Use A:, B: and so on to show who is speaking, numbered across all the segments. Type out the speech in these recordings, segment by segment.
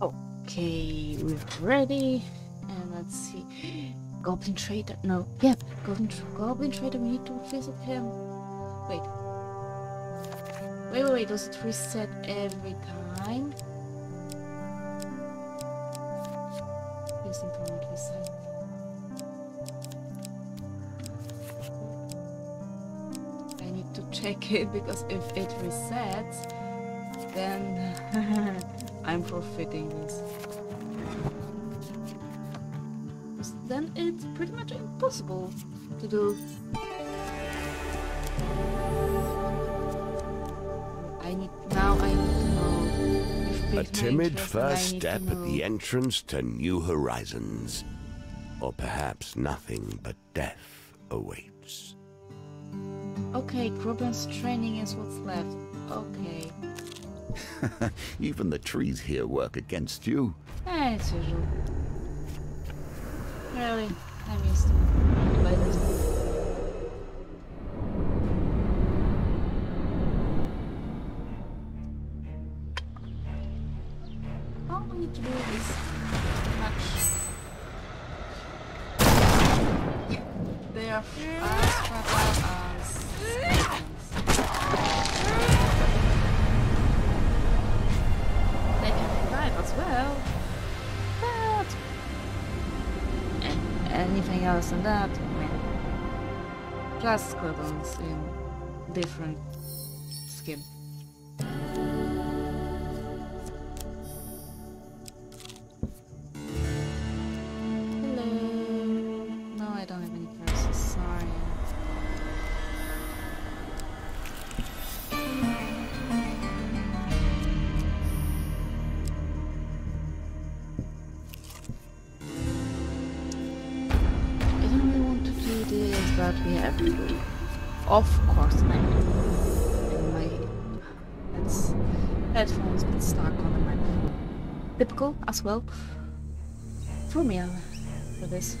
A: Okay, we're ready. And let's see. Goblin Trader. No, yep. Goblin, Tr- Goblin Trader. We need to visit him. Wait. Wait, wait, wait. Does it reset every time? I need to check it because if it resets, then I'm forfeiting this. Then it's pretty much impossible to do. I need now. I need to know. If
B: A timid
A: interest and I
B: first step at the entrance to new horizons. Or perhaps nothing but death awaits.
A: Okay, Groban's training is what's left. Okay.
C: Even the trees here work against you.
A: Eh, it's usual. Really, I'm used to but we have to. Of course, and my it's headphones get stuck on the microphone. Typical as well for me uh, for this.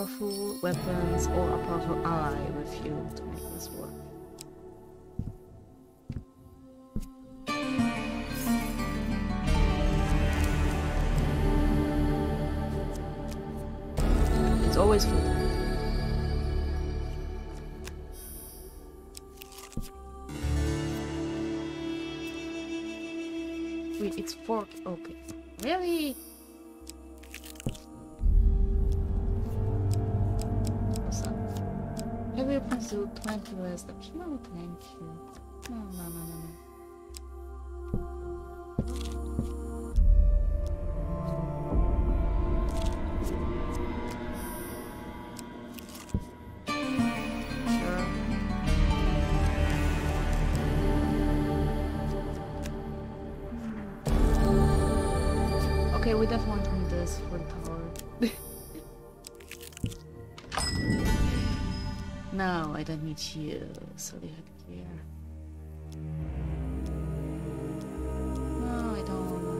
A: Powerful weapons or a powerful ally with you to make this work. It's always food. Wait, it's fork. Okay. Really? Do 20 less damage. No, thank you. No, no, no, no, no. Okay, we definitely need this for the tower. No, headgear. No, I don't want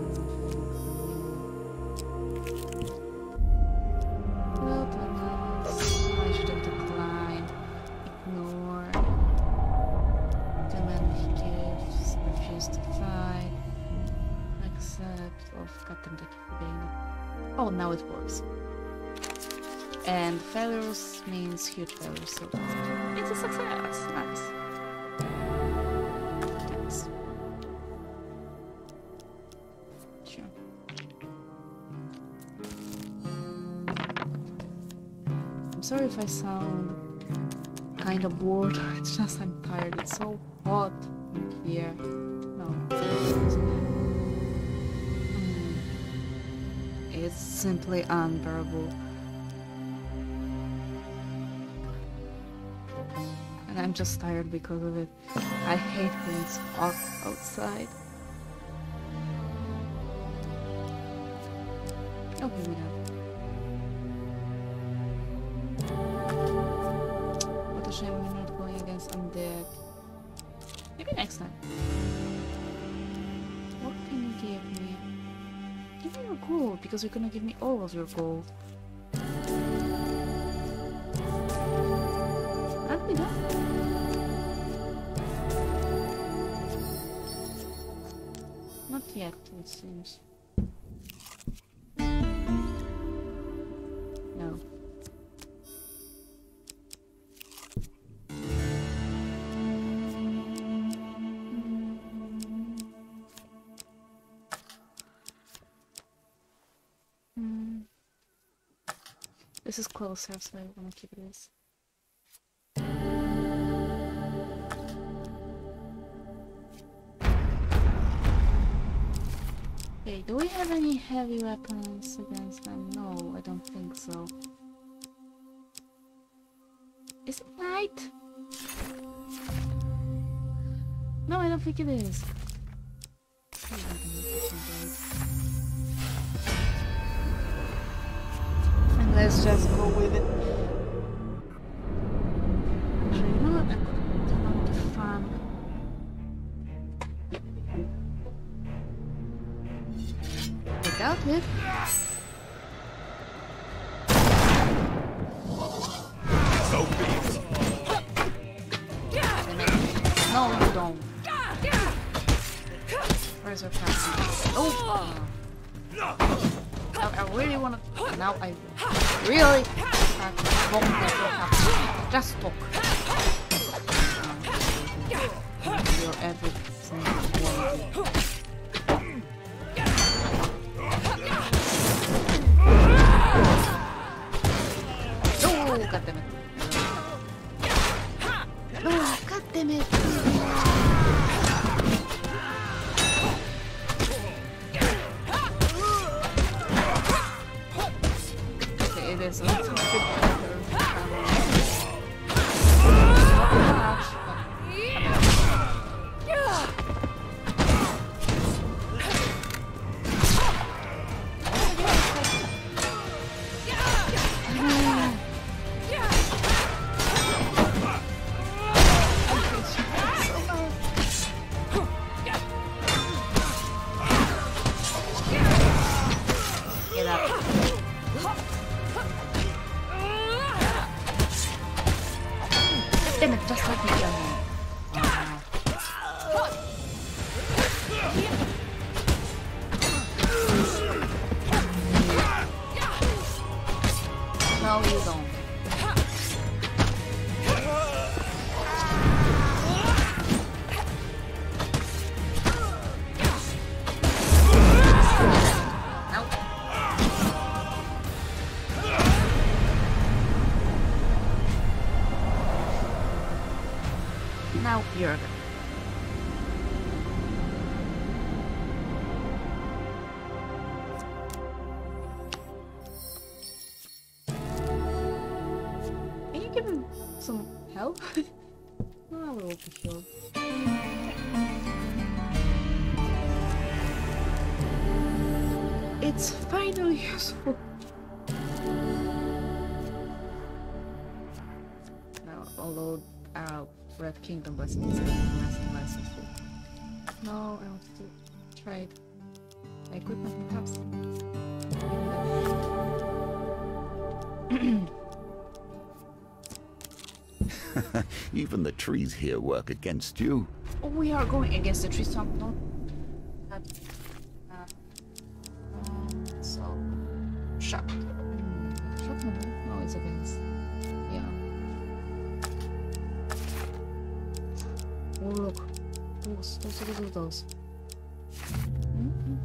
A: Wilderness. I should have declined. Ignore. To fight. Oh, goddamn. Oh, now it works. And failures means huge failures, so it's a success. Nice. Thanks. Sure. I'm sorry if I sound kind of bored. It's just I'm tired. It's so hot in here. No. Mm. It's simply unbearable. I'm just tired because of it. I hate being stuck outside. Oh, here we go. What a shame we're not going against undead. Maybe next time. What can you give me? Give me your gold, because you're gonna give me all of your gold. Not yet, it seems. No. Hmm. This is closer, so I want to keep this. Do we have any heavy weapons against them? No, I don't think so. Is it night? No, I don't think it is. Let's just go with it. Kingdom blessing is getting less and less useful. No, I want to try it. My equipment perhaps.
C: Even the trees here work against you.
A: Oh, we are going against the tree stump, no? That, uh, um, so, shock. Those, those, those, those, those. Mm-hmm.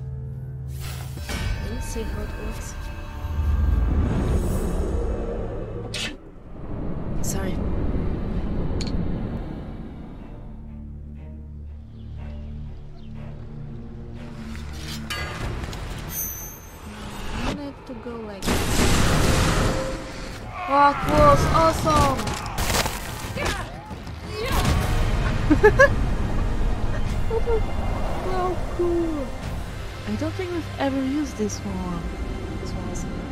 A: Ever used this one. This one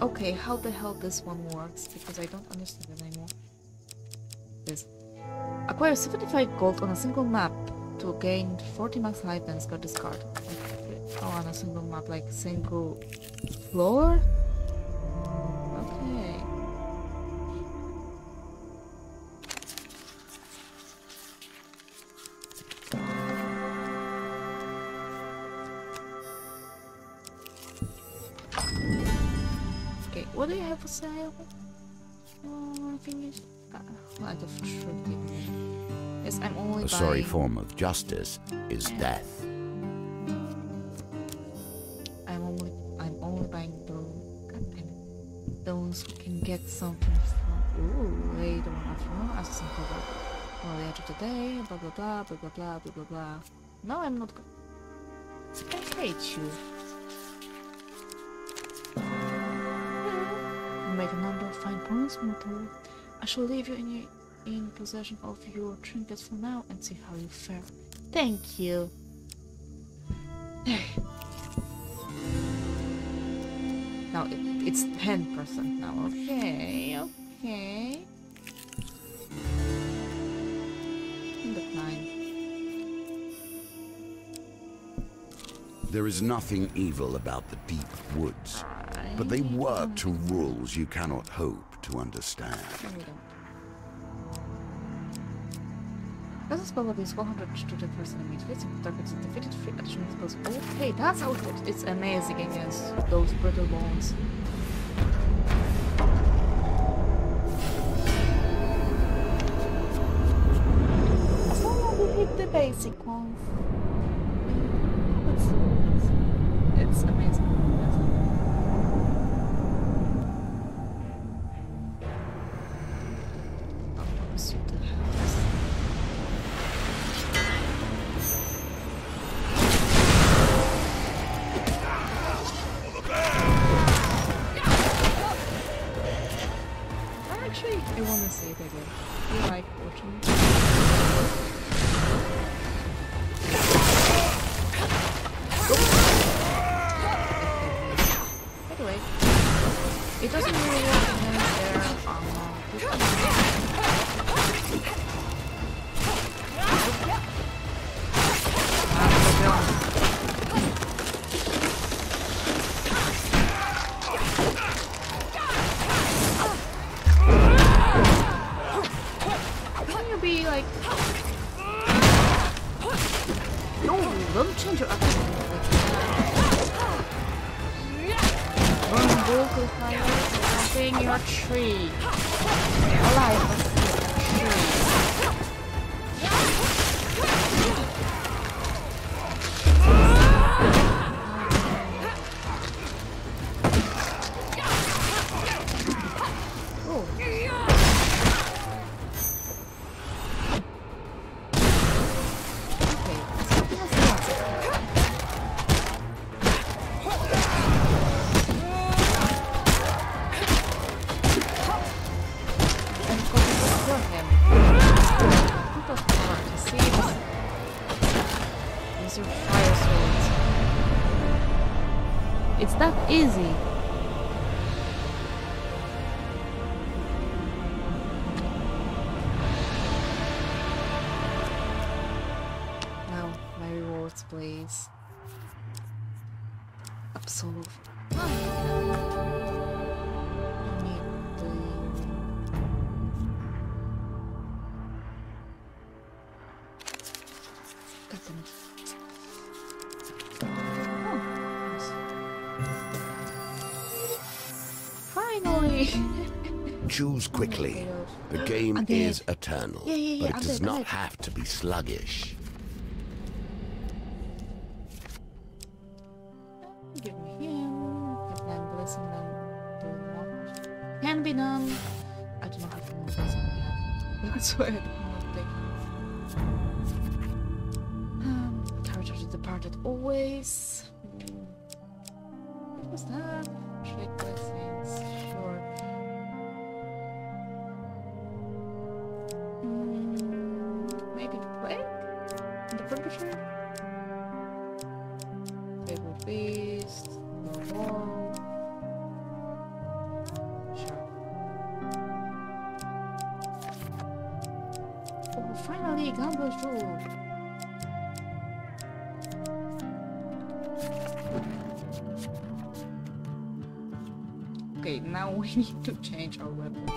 A: Okay, how the hell this one works? Because I don't understand it anymore. This. Acquire 75 gold on a single map to gain 40 max life and got this card. Oh, on a single map, like single floor?
C: Form of justice is death.
A: I'm only I'm only buying those those who can get something from ooh wait one afternoon assassin cover for the edge of the day blah blah blah blah blah blah blah blah blah. No I'm not I hate you. Make a number of fine points Moto. I shall leave you in your in possession of your trinkets for now and see how you fare thank you Now it, it's 10% now. Okay, okay. But nine.
C: There is nothing evil about the deep woods, but they work to rules you cannot hope to understand.
A: A spell is 100 to the person enemy facing targets is defeated free additional spells. Okay, that's how it. It's amazing against those brittle bones. As long as we hit the basic ones. That easy.
B: quickly. The game is eternal, but it does not have to be sluggish.
A: Give me him. Blessing them. Can be done. I don't to move this. That's. Okay, now we need to change our weapon.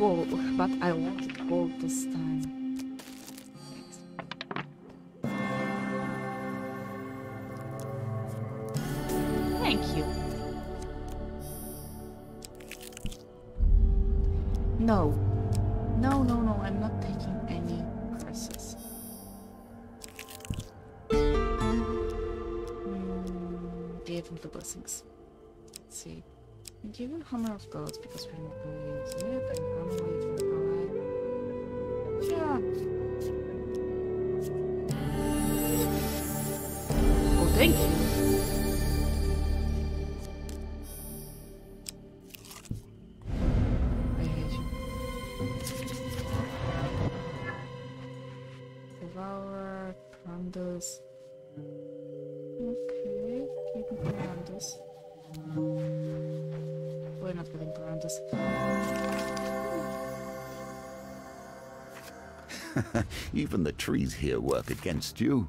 A: but I wanted gold this time. Thank you. No. No, no, no, I'm not taking any curses. Mm, gave him the blessings. Let's see. Given Hammer of Gods because we're not going to use it, and I'm waiting for it. Yeah. Oh, thank you.
C: Even the trees here work against you.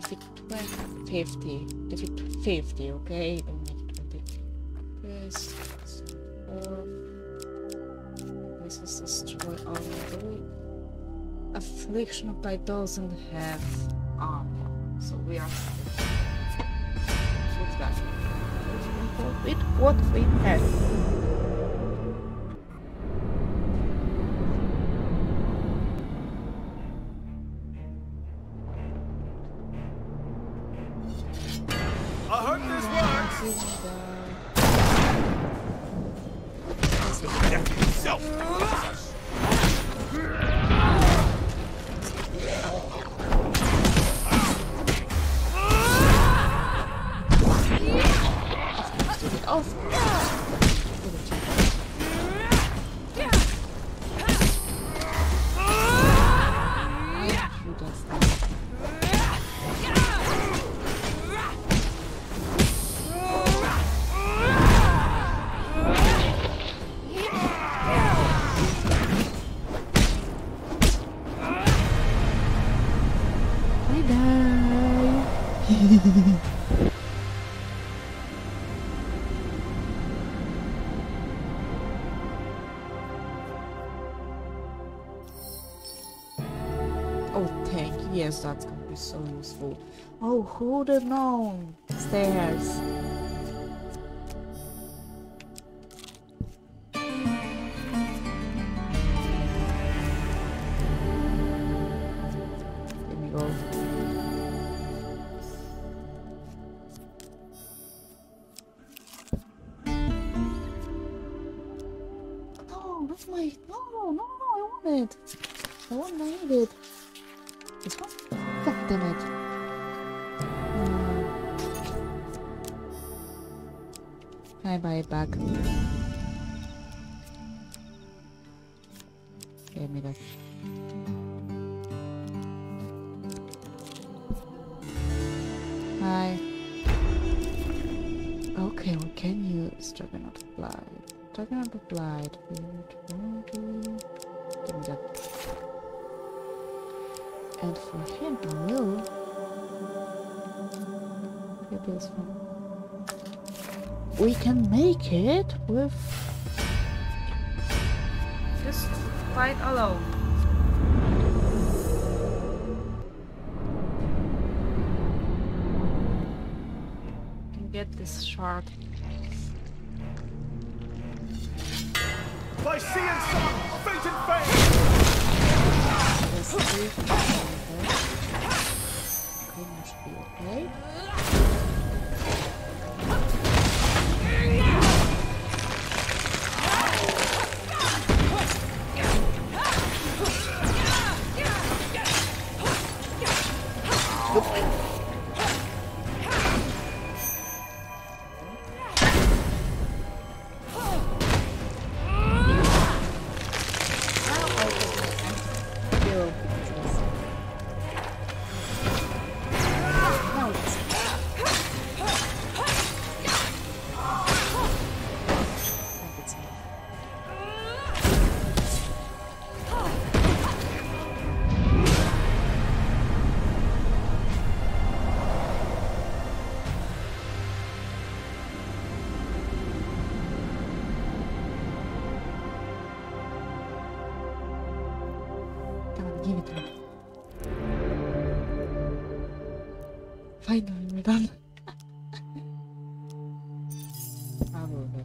A: defeat 50. 50, okay? This is destroy all the way. Affliction by doesn't have armor, so we are that. With what we have. Oh, thank you. Yes, that's gonna be so useful. Oh, who'd have known? Stairs. them. Probably.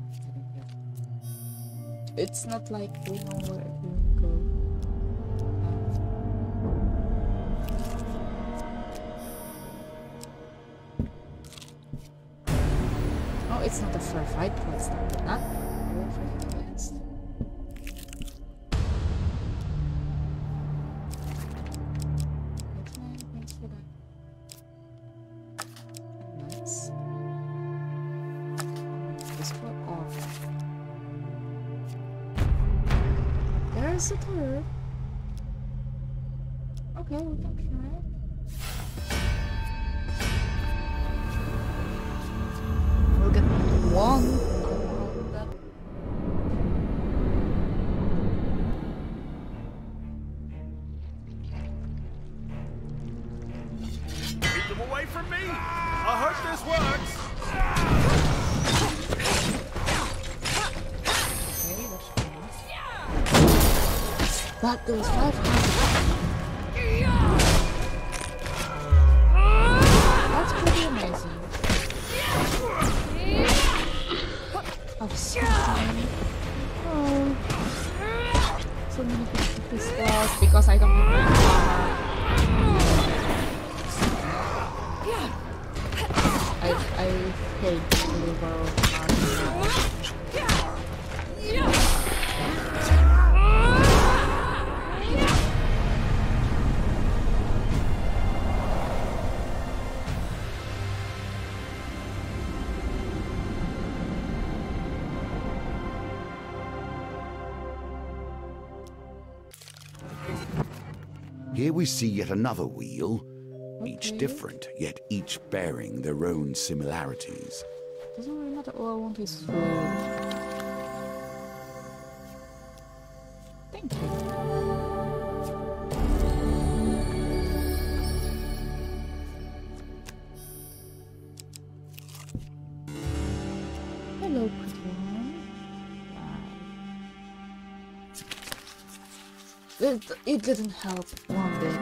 A: It's not like we know where fast. Those 500. That's pretty amazing. Oh, so many. Oh. So many pistols because I don't have. I, I hate to
C: Here we see yet another wheel, each different, yet each bearing their own similarities.
A: It, didn't help one bit.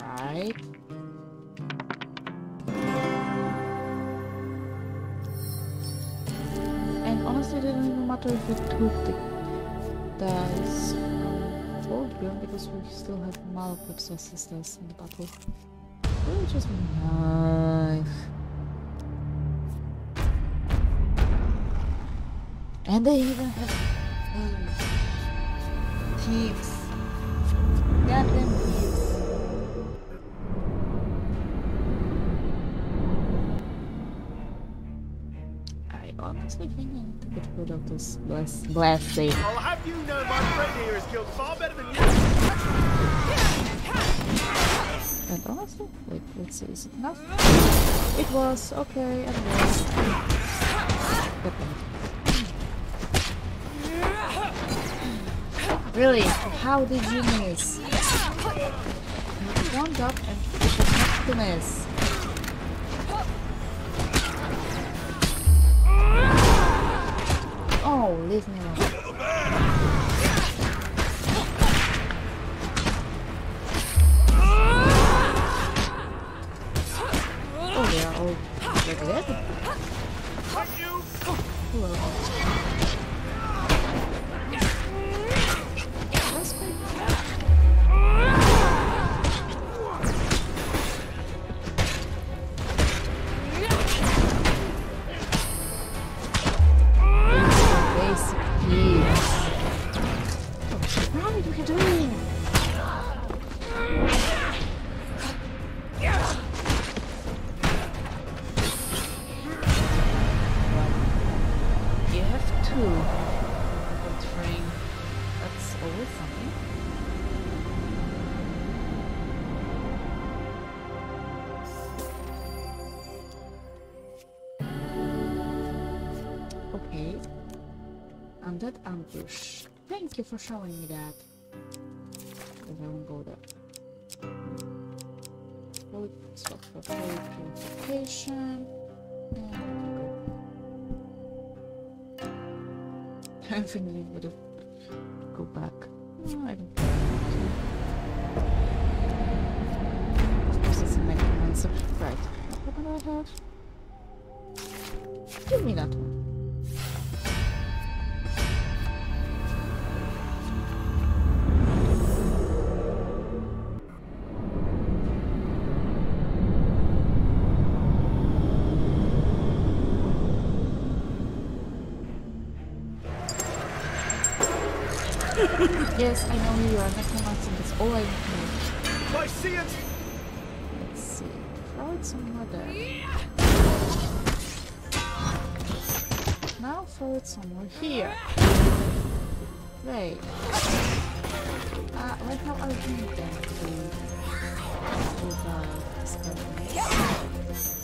A: Right. And honestly, it didn't even matter if we took the Fulgrim because we still have Malcolm's sisters in the battle. Which is And they even have um, thieves. Goddamn thieves. I honestly think I need to get rid of this bless blessing.
D: I'll have you know my friend here is killed far better than you.
A: And honestly, wait, let's see, is it enough? It was okay, and was. Really? How did you miss? One up and it was not to miss. Oh, leave me alone.
D: Thank you
A: for showing me that. I won't go there. Stop for purification. I think we would have go back. No, I don't course, it's a necromancer. Right. What do I have? Yes, I know you are necromancer. That's all I know.
D: I see it.
A: Let's see. Throw it somewhere there. Now throw it somewhere here. Wait. Uh, right now I need them to revive this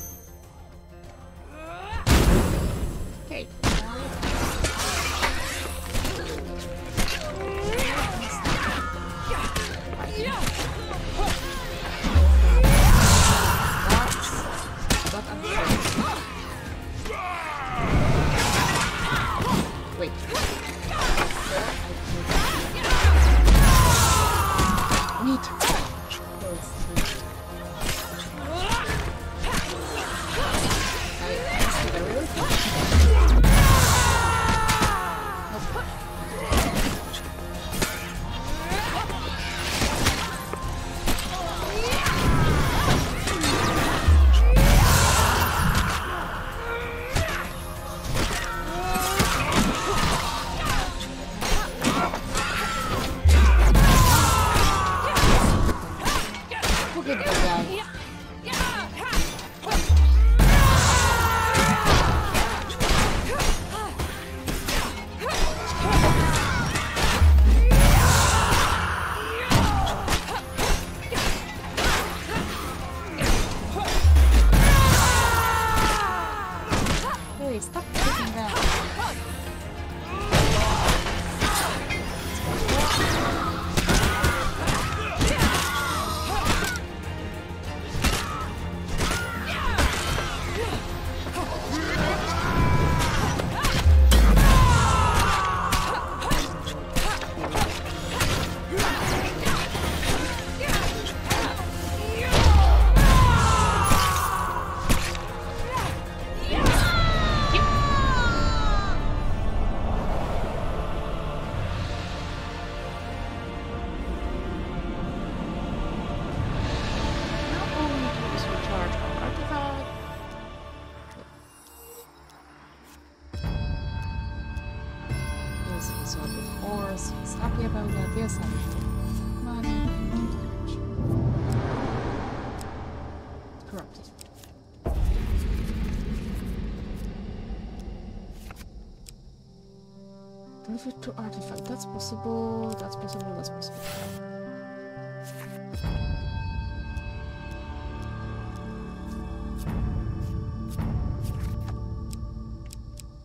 A: Deliver to artifact. That's possible. That's possible. That's possible.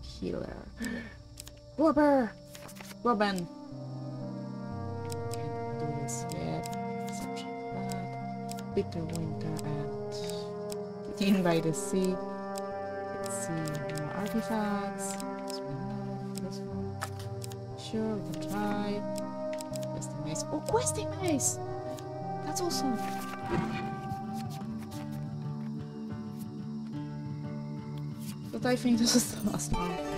A: Healer. Robber! Robin! Can't do this yet. Such bad. Bitter winter and Teen by the sea. Let's see more artifacts. Questing maze. That's awesome. But I think this is the last one.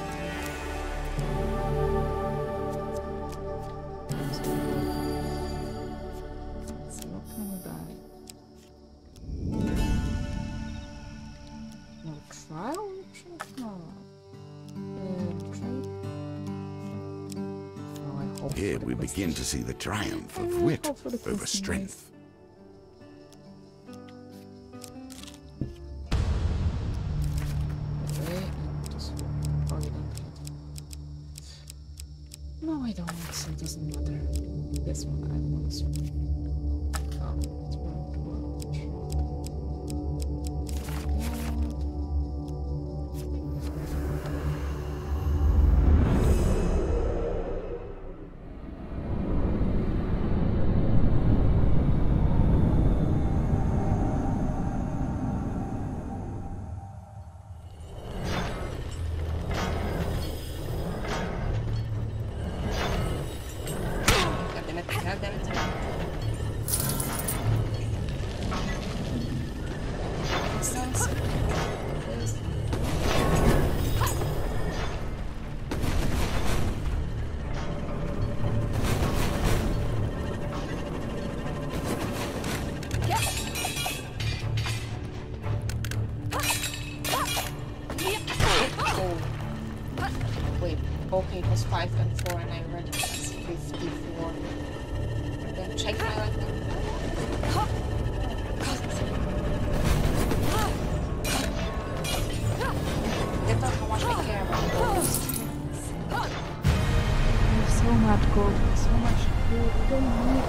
A: See the
C: triumph of wit
A: hope for the
C: over strength.
A: Okay, and just you don't have. No, I don't. So it doesn't matter. This one I want to.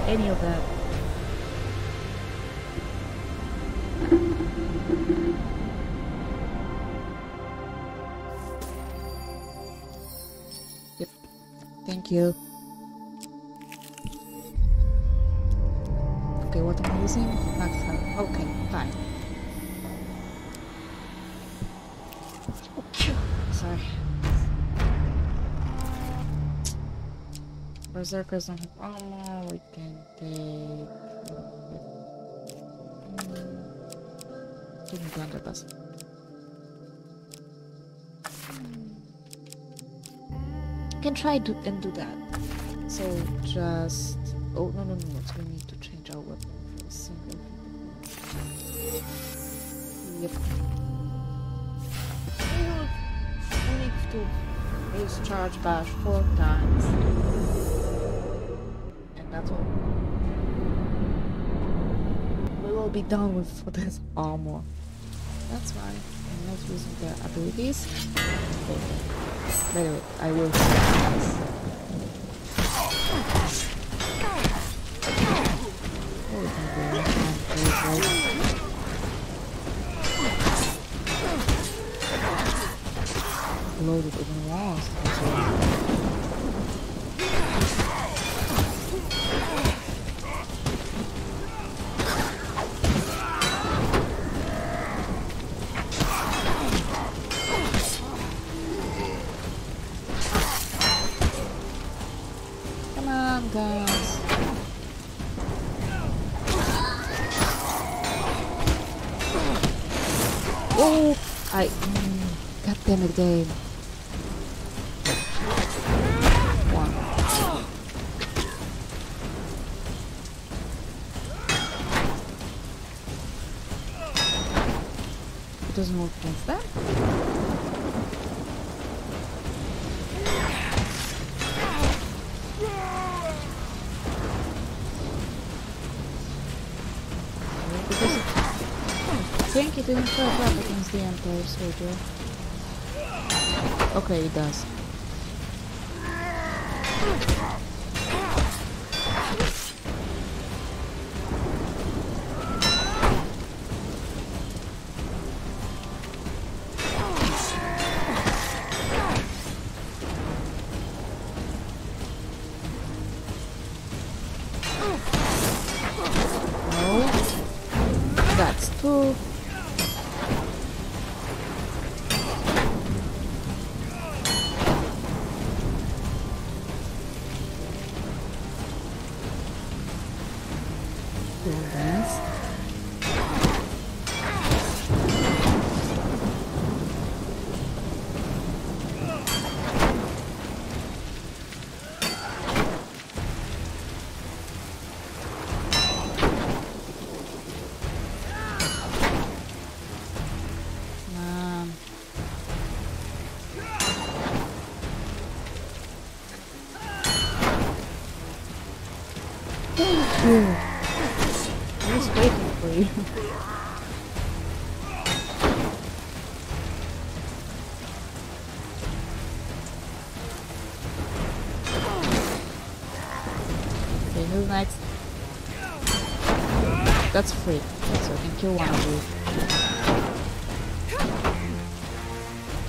A: Any of that. Yep. Thank you. Okay, what am I using? Max health. Okay, fine. Sorry. Berserkers armor. Blunderbuss. can try to and do that. So just oh no no no. We need to change our weapon for a single. Yep. We need to use charge bash four times, and that's all. We will be done with this armor. That's why I'm not using the abilities. By the way, I will. Loaded even walls. them again. Wow. It doesn't work against them. I think it didn't work up against the Empire Soldier. Okay, it does. I was waiting for you. Okay, who's next? That's free, so I can kill one of you.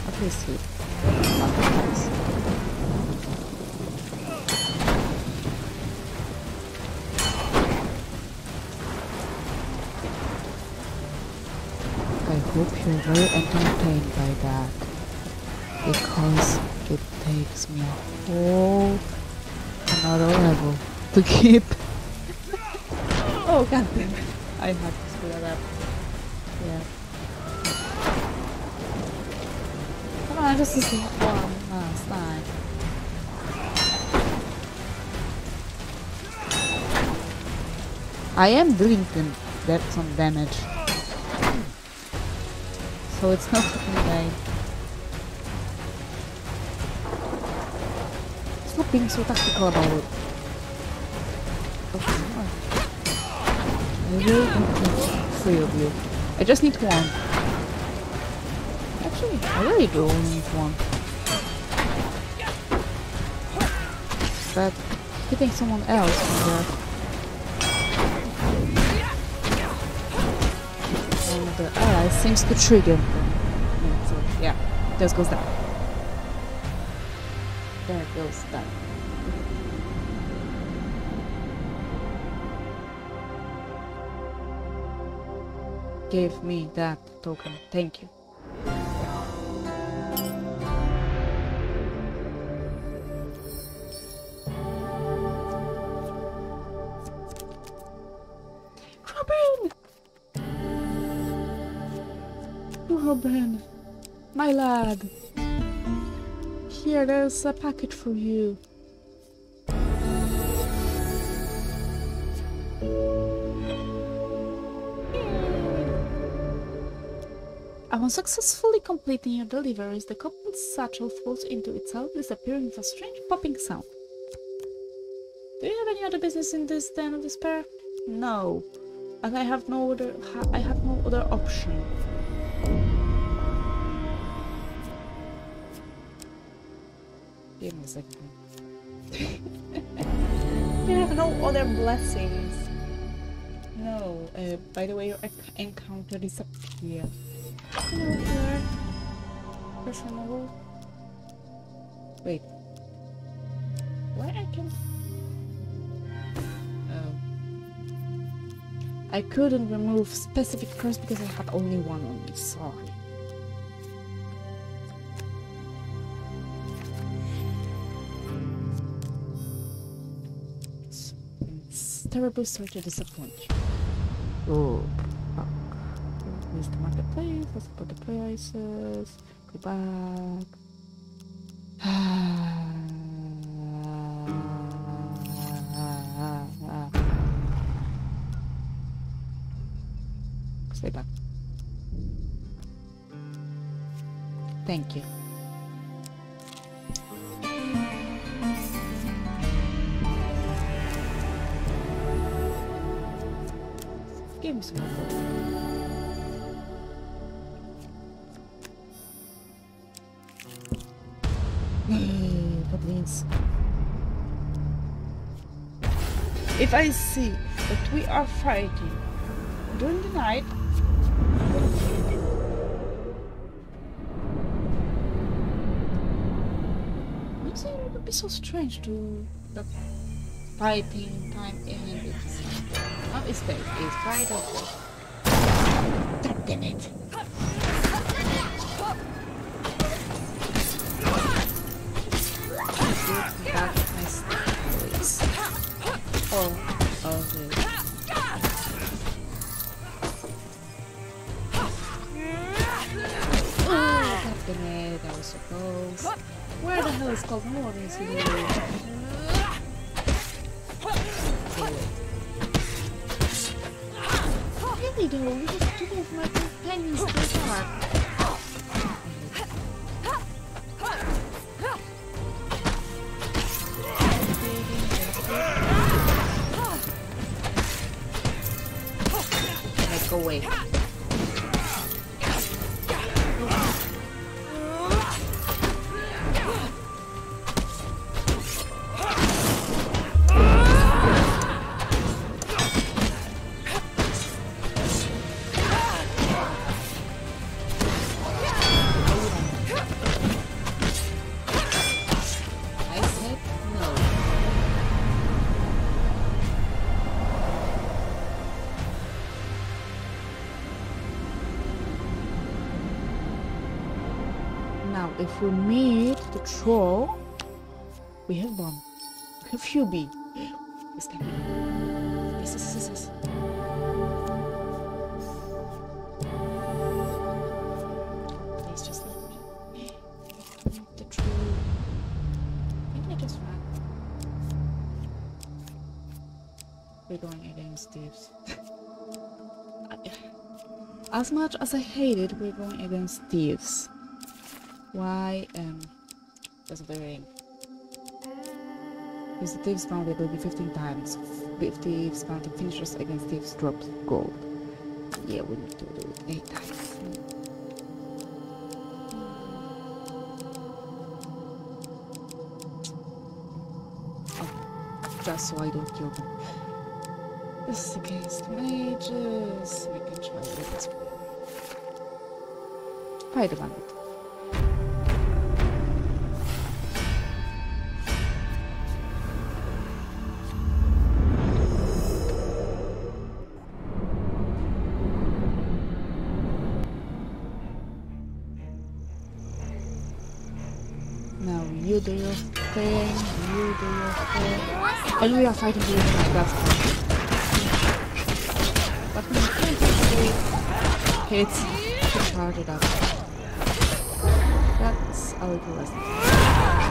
A: At least very entertained by that. Because it takes me a whole another level to keep. oh god damn it. I had to screw that up. Yeah. Come on, just this one last time. I am dealing them that some damage. So it's not like Stop being so tactical about it. Okay. I really don't need three of you. I just need one. Actually, I really do only need one. But hitting someone else from there. The allies seems to trigger. Yeah, so, yeah, just goes down. There goes that. Give me that token. Thank you. There's a package for you. Upon successfully completing your deliveries, the copper satchel falls into itself, disappearing with a strange popping sound. Do you have any other business in this den of despair? No, And I have no other. I have no other option. Give me a second. you have no other blessings. No. Uh, by the way, your enc- encounter disappeared. Hello here. Personal. Wait. Why I can? Oh. I couldn't remove specific curse because I had only one on me. Sorry. Terribly sorry to disappoint you. Oh. Here's the marketplace. Let's put the prices. Go back. If I see that we are fighting during the night, I think it would be so strange to the fighting time and it's not it's day, it's Friday. God damn it. Away. We meet the troll, we have one. We have Hubie. This can be. Yes. Please just let. The troll. Maybe I just ran. We're going against thieves. as much as I hate it, we're going against thieves. Why? Um, that's the ring. Because the thieves will be 15 times. If thieves bounty finishes against thieves drops gold. Yeah, we need to do it 8 times. Oh, just so I don't kill them. This is against mages. We can try it this way. Your thing, you do your thing. And we are fighting the fine. But we can't actually hit to charge it up. That's little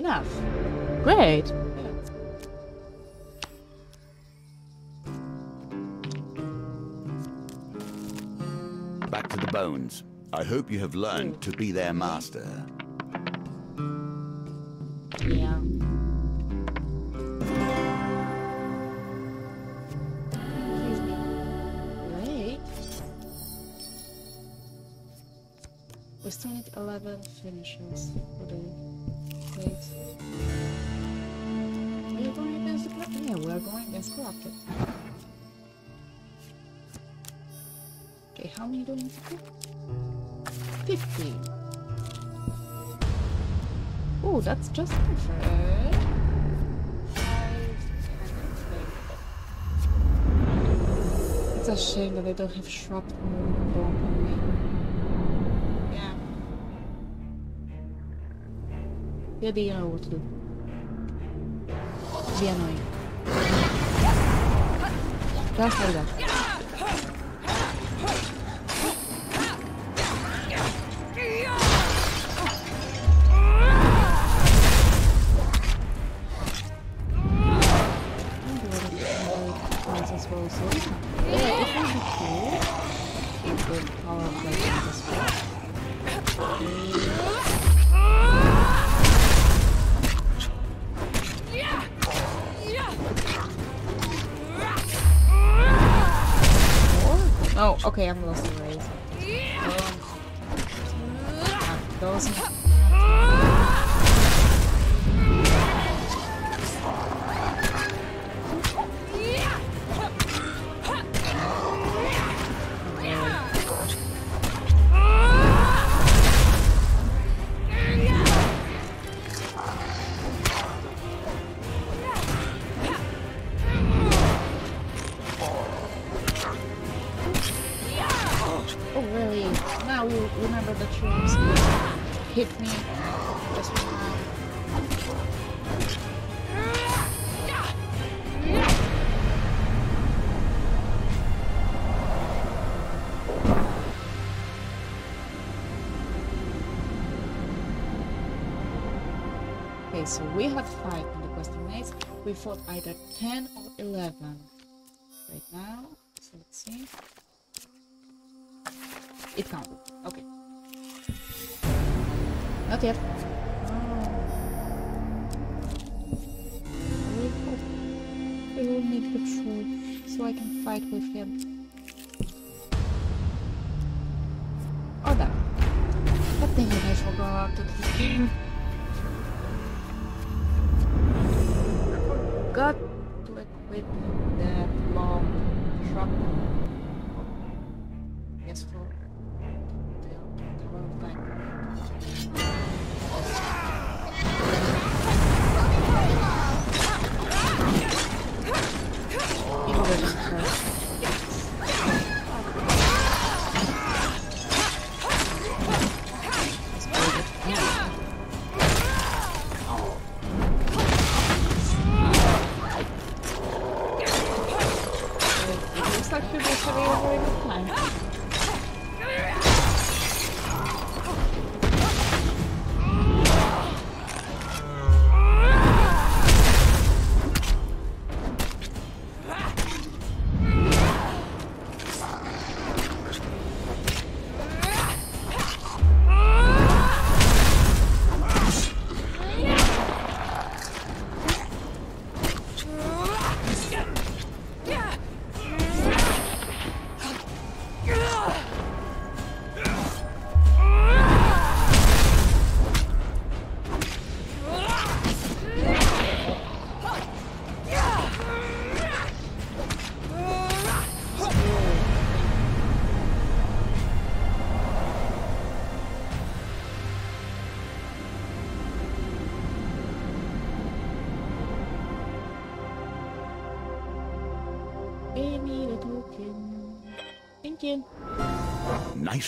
A: enough. Great.
C: Back to the bones. I hope you have learned to be their master.
A: That's just perfect. It's a shame that I don't have on me. Yeah. Yeah, you know what to do? Be annoying. Just like that. So we have five in the question maze. We fought either 10 or 11 right now. So let's see. It counted. Okay. Not yet.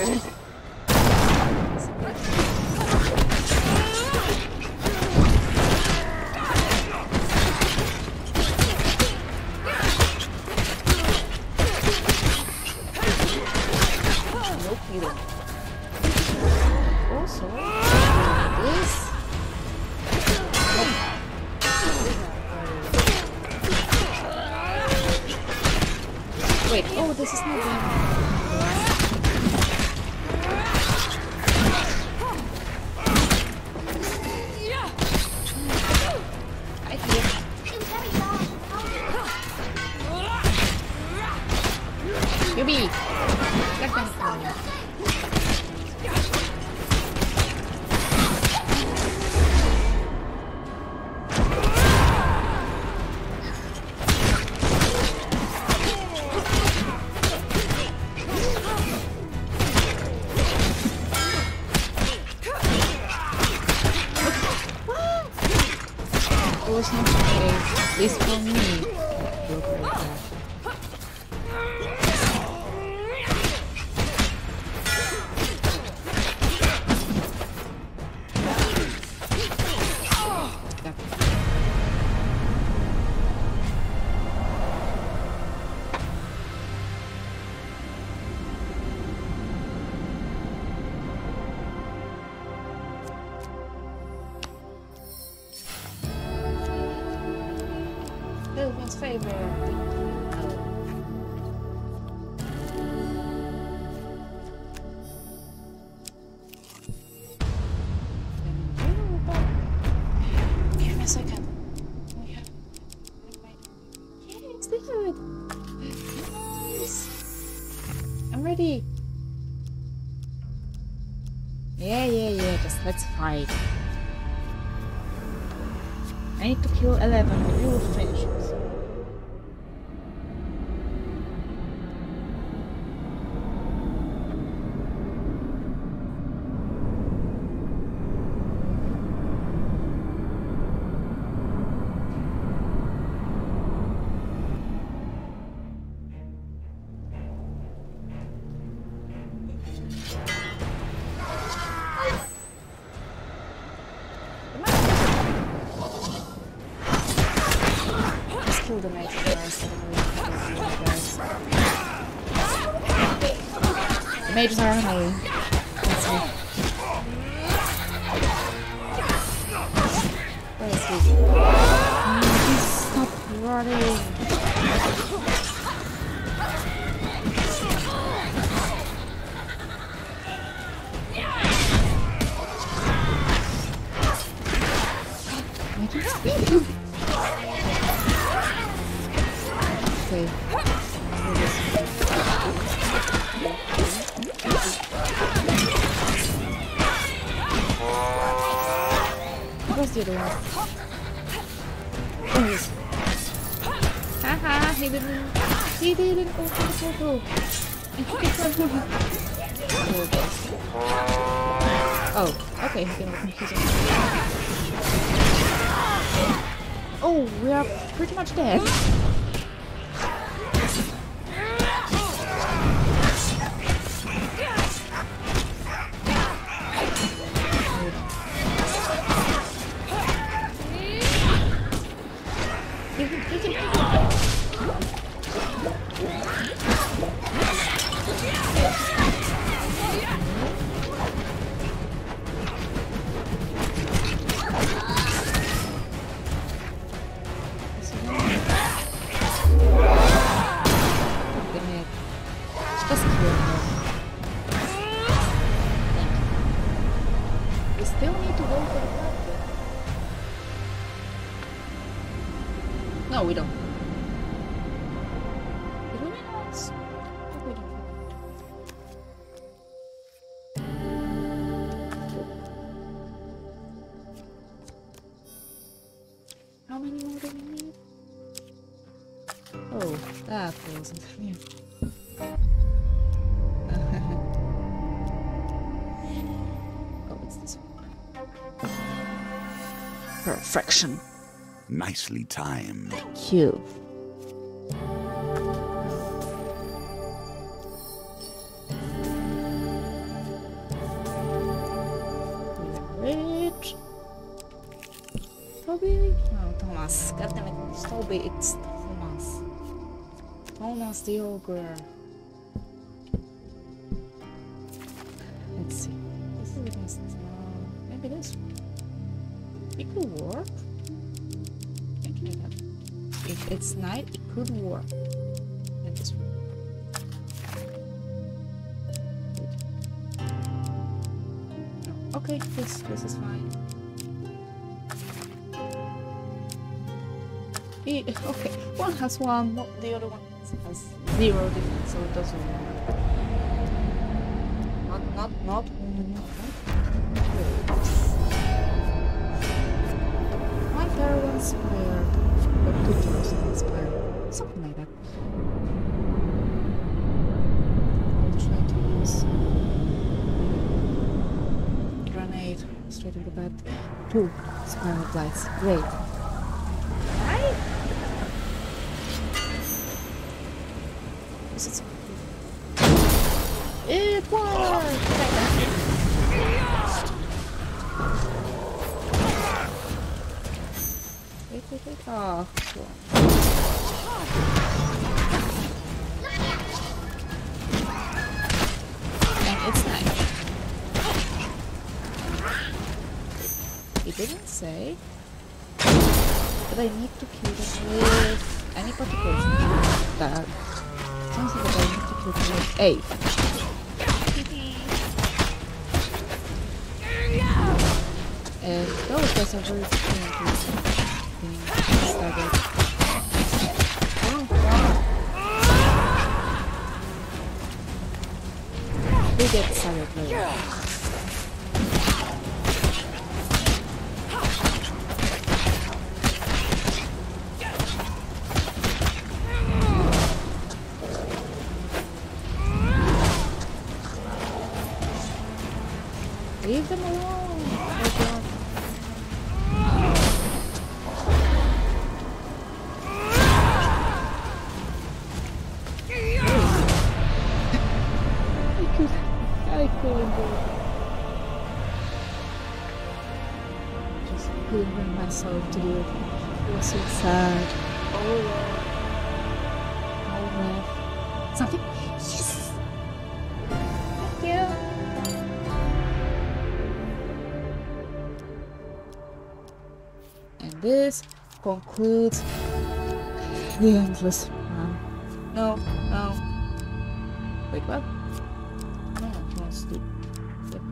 A: accident. fight. I need to kill 11 to finish much death. Wasn't new. oh, it's this one. Perfection.
C: Nicely timed.
A: Thank you. Ogre. Let's see. This is against. Uh, maybe this. It could work. Thinking that if it's night, it could work. No. Okay, this this is fine. Okay, one has one, not the other one zero defense, so it doesn't work. Not, not, not. One pair, one spire, or two pairs, one spire, something like that. I'll try to use uh, grenade straight in the bed. Two spiral lights, great. Right? This is it worked! Wait, wait, wait. Oh, cool. It's nice. It didn't say, but I need to kill them with any particular that eight. And those guys are very. We get staggered later. This concludes the endless. No, no. Wait, what? No, he wants to. Yep.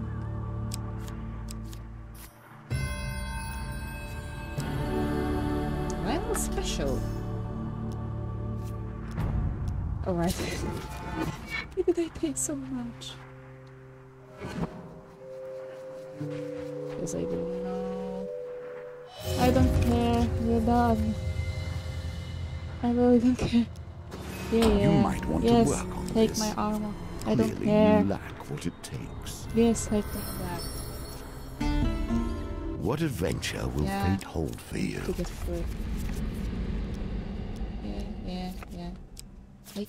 A: Well, special. Alright. Why did I pay so much? Because I don't know. I don't care. You're. I really don't care. Yeah, yeah.
C: You might want to work on
A: take
C: this.
A: my armor. I don't care.
C: you lack what it takes.
A: Yes, I take that.
C: What adventure will
A: Yeah.
C: fate hold for you?
A: To get through. Yeah, yeah, yeah. I,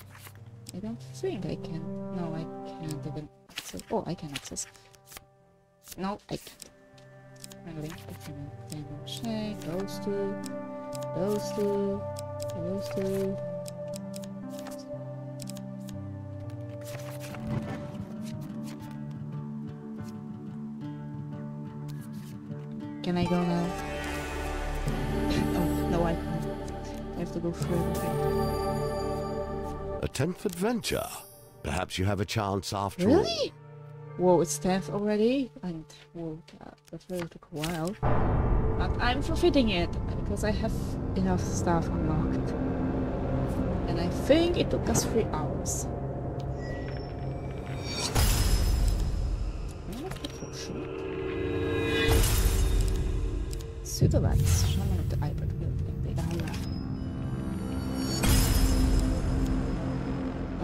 A: I don't think I can. No, I can't even access. Oh, I can access. No, I can't. I can, can check those two, those two, those two. Can I go now? Oh, no, I can't. I have to go through.
B: A tenth adventure. Perhaps you have a chance after all.
A: Really? Whoa, it's 10th already? And, whoa, that, really took a while. But I'm forfeiting it, because I have enough stuff unlocked. And I think it took us three hours. Pseudolights, Shaman of the Ibert Building, the Ala.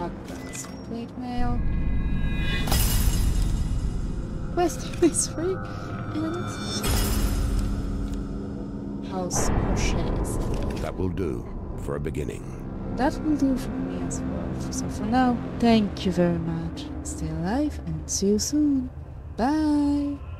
A: Hogwarts. Plate mail. Quest is free. And House Crochet's.
B: That will do for a beginning.
A: That will do for me as well. So for now, thank you very much. Stay alive and see you soon. Bye.